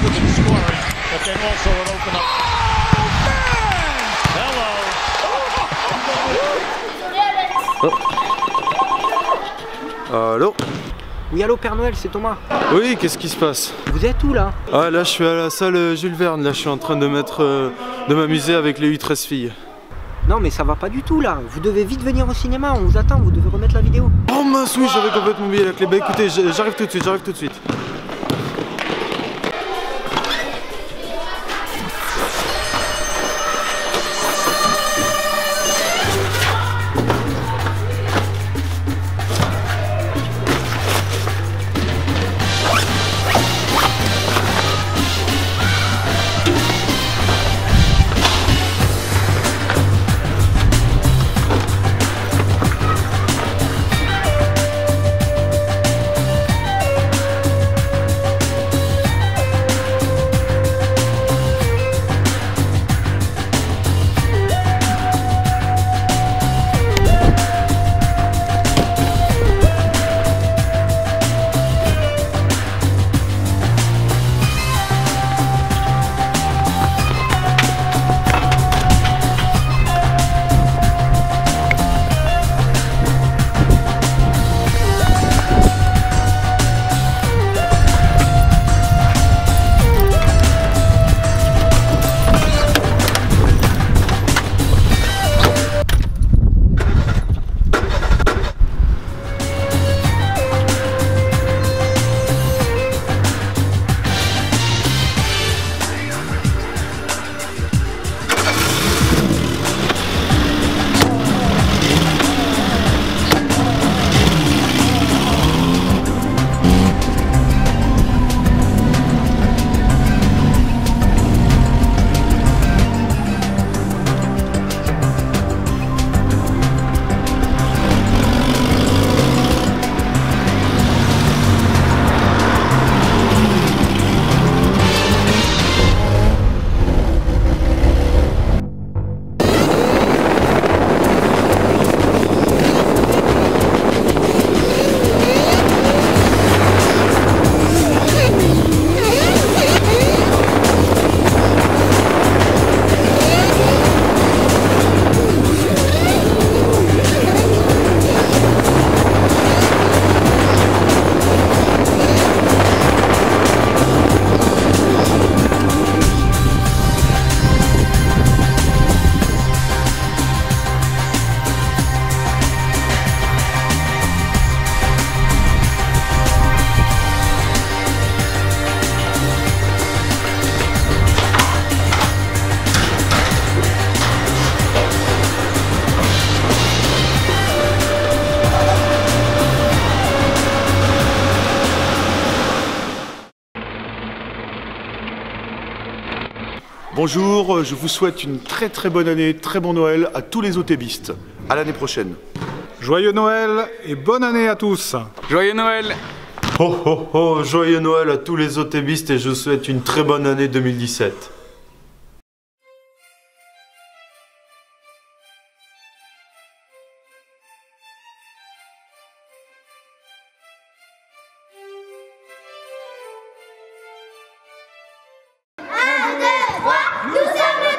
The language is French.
also up. Hello. Allô Oui, allô Père Noël, c'est Thomas. Oui, qu'est-ce qui se passe Vous êtes où là Ah là je suis à la salle euh, Jules Verne, là je suis en train de mettre euh, de m'amuser avec les 8-13 filles. Non, mais ça va pas du tout là. Vous devez vite venir au cinéma, on vous attend, vous devez remettre la vidéo. Oh mince oui j'avais complètement oublié la clé. Bah écoutez, j'arrive tout de suite, j'arrive tout de suite. Bonjour, euh, je vous souhaite une très très bonne année, très bon Noël à tous les otébistes. À l'année prochaine. Joyeux Noël et bonne année à tous Joyeux Noël Oh oh oh, joyeux Noël à tous les otébistes et je vous souhaite une très bonne année 2017. Quoi Nous sommes le